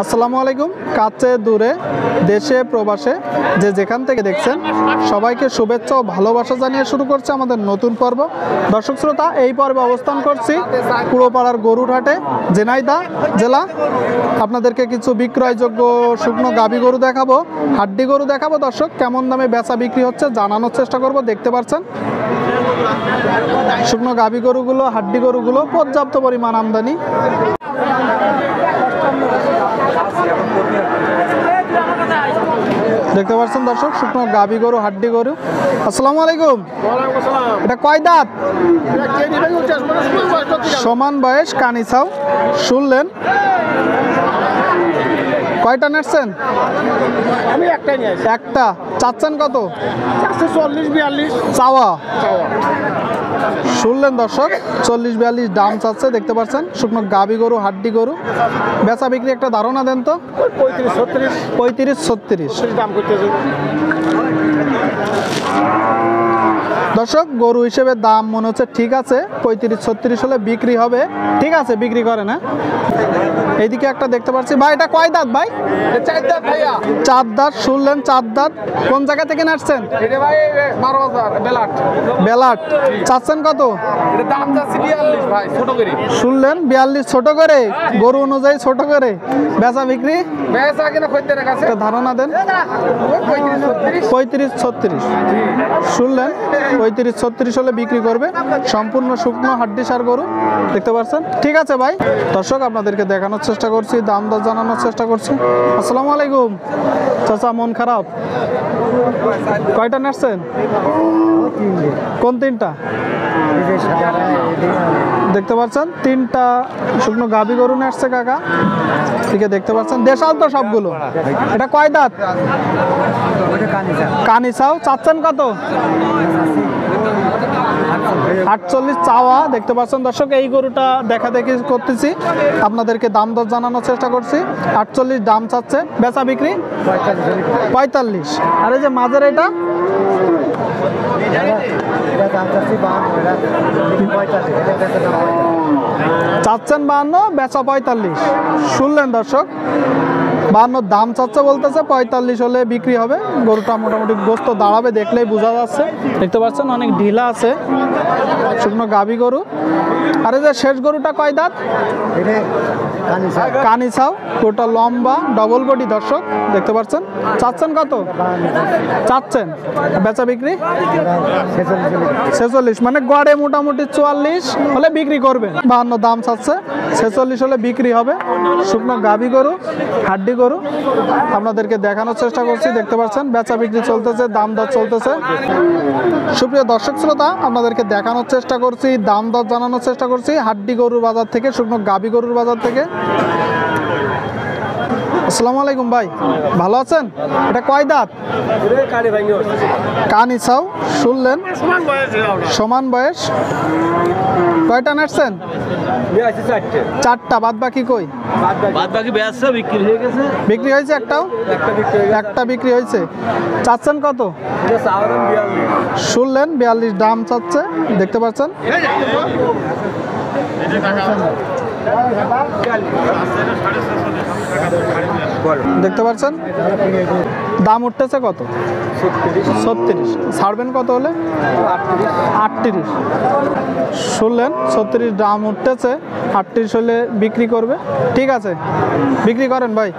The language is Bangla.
আসসালামু আলাইকুম। কাছে, দূরে, দেশে, প্রবাসে, যে যেখান থেকে দেখছেন, সবাইকে শুভেচ্ছা ও ভালোবাসা জানিয়ে শুরু করছে আমাদের নতুন পর্ব। দর্শক শ্রোতা, এই পর্বে অবস্থান করছি পুরোপাড়ার গরুরহাটে, জেনাইদা জেলা। আপনাদেরকে কিছু বিক্রয়যোগ্য শুকনো গাবি গরু দেখাবো, হাড্ডি গরু দেখাবো। দর্শক, কেমন দামে বেচা বিক্রি হচ্ছে জানানোর চেষ্টা করব, দেখতে পাচ্ছেন শুকনো গাবি গরুগুলো, হাড্ডি গরুগুলো, পর্যাপ্ত পরিমাণ আমদানি। দেখতে পাচ্ছেন দর্শক শুকনো গাবি গরু হাড্ডি গরু। আসসালামু আলাইকুম। এটা কয় দাঁত? সমান বয়স কানিছাও শুনলেন? কয়টা নেটছেন আমি একটাই একটা। চাচ্ছেন কত? চারশো চল্লিশ বিয়াল্লিশ। চাওয়া। শুনলেন দর্শক চল্লিশ বিয়াল্লিশ দাম চাচ্ছে দেখতে পাচ্ছেন শুকনো গাবি গরু হাড্ডি গরু। বেচা বিক্রি একটা ধারণা দেন তো। পঁয়ত্রিশ ছত্রিশ। পঁয়ত্রিশ ছত্রিশ। দাম করতেছে। দর্শক, গরু হিসেবে দাম মনে হচ্ছে ঠিক আছে, পঁয়ত্রিশ, ছত্রিশ হলে বিক্রি হবে। ঠিক আছে, বিক্রি করে না এইদিকে একটা দেখতে পাচ্ছি। ভাই, এটা কয় দাঁত ভাই? চার দাঁত, শুনলেন চার দাঁত। কোন জায়গা থেকে নাচছেন? বেলাট। চাচ্ছেন কত? শুনলেন, বিয়াল্লিশ ছোট করে। গরু অনুযায়ী ছোট করে। বেচা বিক্রি? ধারণা দেন। পঁয়ত্রিশ, ছত্রিশ। শুনলেন? পঁয়ত্রিশ, ছত্রিশ হলে বিক্রি করবে। সম্পূর্ণ শুকনো হাড্ডি সার গরু, দেখতে পাচ্ছেন? ঠিক আছে ভাই। দর্শক, আপনাদেরকে দেখানোর চেষ্টা করছি, দাম দর জানানোর চেষ্টা করছি। আসসালামু আলাইকুম। চাচা, মন খারাপ? কয়টা নাচছেন কোন তিনটা? দেখতে পাচ্ছেন? তিনটা শুকনো গাভী গরু আসছে কাকা। ঠিক দেখতে পাচ্ছেন? দেশাল তো সবগুলো। এটা কয় দাঁত? কানিসাও চাচ্ছেন কত? আটচল্লিশ চাওয়া, দেখতে পাচ্ছেন দর্শক, এই গরুটা দেখা দেখি করতেছি। আপনাদেরকে দাম দর জানানোর চেষ্টা করছি। আটচল্লিশ দাম চাচ্ছে। বেচা বিক্রি? পঁয়তাল্লিশ। আর এই যে মাঝের এটা? চাচ্ছেন বাহান্ন, বেচা পঁয়তাল্লিশ। শুনলেন দর্শক? বাহান্ন দাম চাচ্ছে বলতেছে, পঁয়তাল্লিশ হলে বিক্রি হবে। গরুটা মোটামুটি গোস্ত দাঁড়াবে দেখলেই বোঝা যাচ্ছে। দেখতে পাচ্ছেন অনেক ঢিলা আছে, শুকনো গাবি গরু। আর যে শেষ গরুটা কয় দাঁত? কানিছাও। গরুটা লম্বা ডবল বডি দর্শক, দেখতে পাচ্ছেন। চাচ্ছেন কত? চাচ্ছেন। বেচা বিক্রি? ছেচল্লিশ মানে গড়ে মোটামুটি চুয়াল্লিশ হলে বিক্রি করবেন বাহান্ন দাম চাচ্ছে, ছেচল্লিশ হলে বিক্রি হবে। শুকনো গাবি গরু, হাড্ডি গরু। আপনাদেরকে দেখানোর চেষ্টা করছি, দেখতে পাচ্ছেন, বেচা বিক্রি চলতেছে, দাম দর চলতেছে। সুপ্রিয় দর্শক শ্রোতা, আপনাদেরকে দেখানোর চেষ্টা করছি, দাম দর জানানোর চেষ্টা করছি, হাড্ডি গরুর বাজার থেকে, শুকনো গাবি গরুর বাজার থেকে। আসসালামু আলাইকুম ভাই ভালো আছেন? এটা কয় দাঁত? কানি চাও শুনলেন? সমান বয়স। সমান বয়স কয়টা নাচছেন চারটা বাদ বাকি কই বাদ বাকি ব্যবসা বিক্রি বিক্রি হয়েছে একটাও? একটা বিক্রি হয়েছে। চাচ্ছেন কত? শুনলেন বিয়াল্লিশ দাম চাচ্ছে দেখতে পাচ্ছেন? দেখতে পাচ্ছেন? দাম উঠতেছে কত? ছত্রিশ। ছাড়বেন কত হলে? আটত্রিশ। শুনলেন? ছত্রিশ দাম উঠতেছে, আটত্রিশ হলে বিক্রি করবে। ঠিক আছে। বিক্রি করেন ভাই।